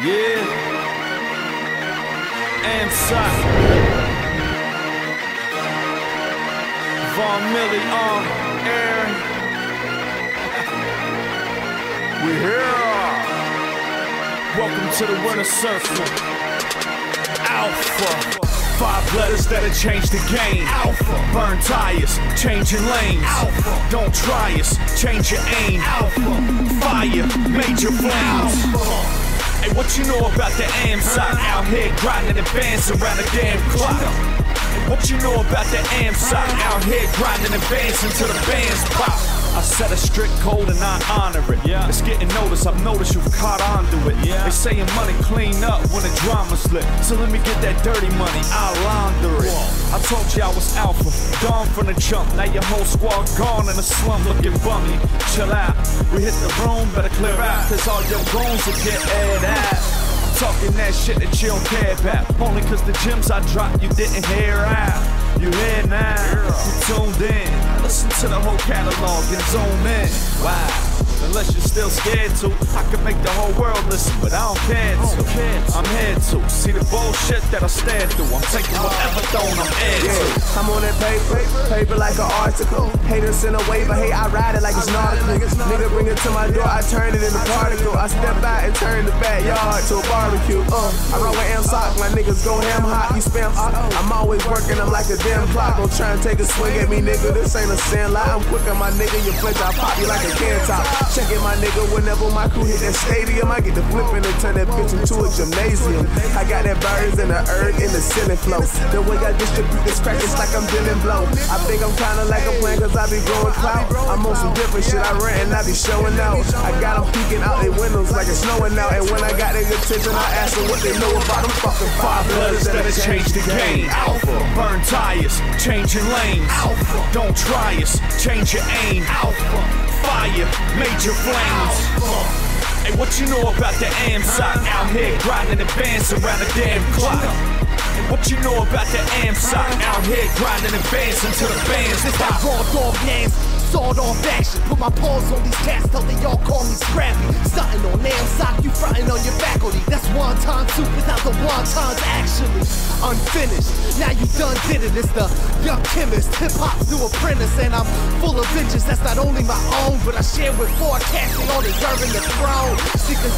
Yeah. AMSOC. Von Millie on air. We here. Welcome to the winter circle. Alpha. Five letters that'll change the game. Alpha. Burn tires, changing lanes. Alpha. Don't try us, change your aim. Alpha. Fire, major flames. Hey, what you know about the AMSOC? Out here grinding and bands around the damn clock. What you know about the AMSOC? Out here grinding and bands until the bands pop. I set a strict code and I honor it. Yeah. It's getting noticed, I've noticed you've caught on to it. Yeah. They saying money clean up when the drama slip. So let me get that dirty money, I'll launder it. I told you I was alpha, gone from the jump. Now your whole squad gone in the slum looking bummy. Chill out, we hit the room, better clear out. Cause all your goons will get aired out. Talking that shit that you don't care about. Only cause the gems I dropped you didn't hear out. You here now, you tuned in. Listen to the whole catalog and zoom in. Wow. Unless you're still scared to, I can make the whole world listen, but I don't care to. I'm here to see the bullshit that I stand through. I'm taking whatever throne I'm heir to. I'm on that paper, paper like an article. Haters in a wave, but hey, I ride it like it's nautical. Nigga bring it to my door, I turn it into particle. I step out and turn the backyard to a barbecue. Uh, I roll with AMSOC, my niggas go ham hot. You spam hot. I'm always working, I'm like a damn clock. Don't try and take a swing at me, nigga. This ain't a sin lie. I'm quick quicker, my nigga. Your flinch, I pop you like a can top. Check it, my nigga. Whenever my crew hit that stadium, I get the flipping and turn that bitch into a gymnasium. I got that birds and the earth in the ceiling flow. The way I distribute this crack, it's like I'm dealing blow. I think I'm kinda like a plan, cause I be growing clout. I'm on some different shit, I rent and I be showing out. I got them peeking out their windows like it's snowing out. And when I got their attention, I ask them what they know about them fucking five Letters that'll change the game. Alpha. Burn tires, changing lanes. Alpha. Don't try us, change your aim. Alpha. Fire, major flames. Hey, uh, what you know about the AMSOC? Out here grinding the bands around the damn clock. Hey, what you know about the AMSOC? Out here grinding the bands until the bands This that raw dog names, sawed off action. Put my paws on these cats till they all call me scrappy. Stunting on sock, you frontin' on your That's time two without the times actually unfinished. Now you done did it. It's the young chemist, hip hop's new apprentice, and I'm full of vengeance. That's not only my own, but I share with four cats. They all deserving the throne.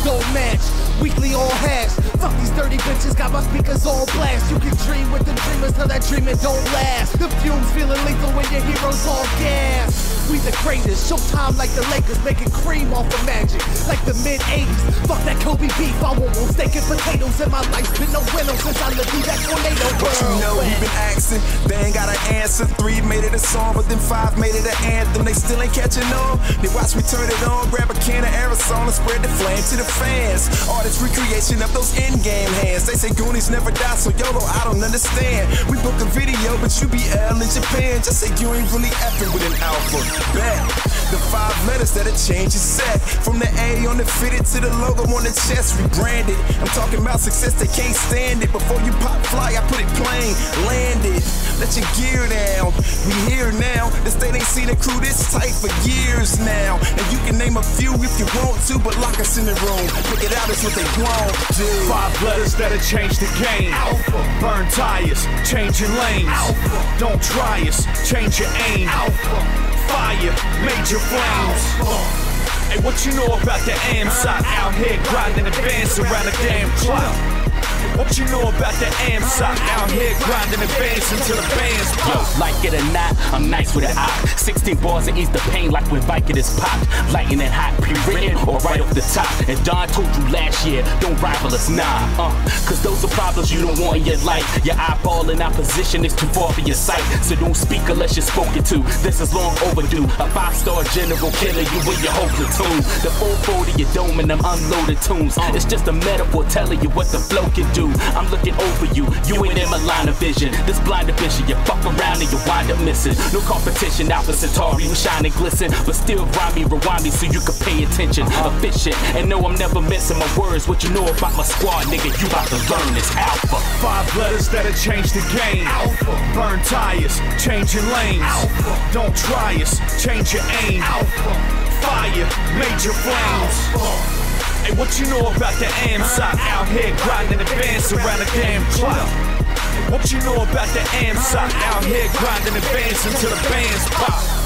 Don't match. Weekly all hash. Fuck these dirty bitches, got my speakers all blast. You can dream with the dreamers till that dreaming don't last. The fumes feeling lethal when your heroes all gas. We the greatest, showtime like the Lakers, making cream off of magic, like the mid 80s. Fuck that Kobe beef, I want more steak and potatoes in my life. Been no window since I lived through that tornado But you know world. we been asking, they ain't got an answer. Three made it a song, but then five made it an anthem. They still ain't catching on. They watch me turn it on, grab a can of aerosol and spread the flame to the fans. All this recreation of those in-game hands. They say Goonies never die, so YOLO, I don't understand. We book a video, but you be L in Japan. Just say you ain't really effing with an alpha. Bet. The five letters that'll change your set. From the A on the fitted to the logo on the chest, rebranded. I'm talking about success, they can't stand it. Before you pop fly, I put it plain, landed. Let your gear down. We here now. The state ain't seen a crew this tight for years now. And you can name a few if you want to, but lock us in the room. Pick it out, it's what they want, dude. Five letters that'll change the game. Alpha. Burn tires, changing lanes. Alpha. Don't try us, change your aim. Alpha. Fire, major flames. Hey, what you know about the AMSOC? Out here grinding bands around the damn clock. What you know about the AMSOC? Out here grinding the bands until the bands Yo, pop. like it or not, I'm nice with an eye. 16 bars and ease the pain like when Vicodin is popped. Lighting and hot, pre-written or right off the top. And Don told you last year, don't rival us, nah. Uh, Cause those are problems you don't want in your life. Your eyeball in opposition is too far for your sight. So don't speak unless you're spoken to. This is long overdue. A five-star general killer, you with your whole platoon. The 440 your dome and them unloaded tunes. It's just a metaphor telling you what the flow can do. I'm looking over you, you ain't in my line of vision. This blind vision, you fuck around and you wind up missing. No competition, Alpha Centauri, we shine and glisten, but still grind me, rewind me so you can pay attention. Efficient, and no, I'm never missing my words. What you know about my squad, nigga, you about to learn this Alpha. Five letters that'll change the game. Alpha. Burn tires, changing lanes. Alpha. Don't try us, change your aim. Alpha. Fire, major flames. Hey, what you know about the AMSOC? Out here grinding advance around the damn clock. What you know about the AMSOC? Out here grinding advance until the bands pop.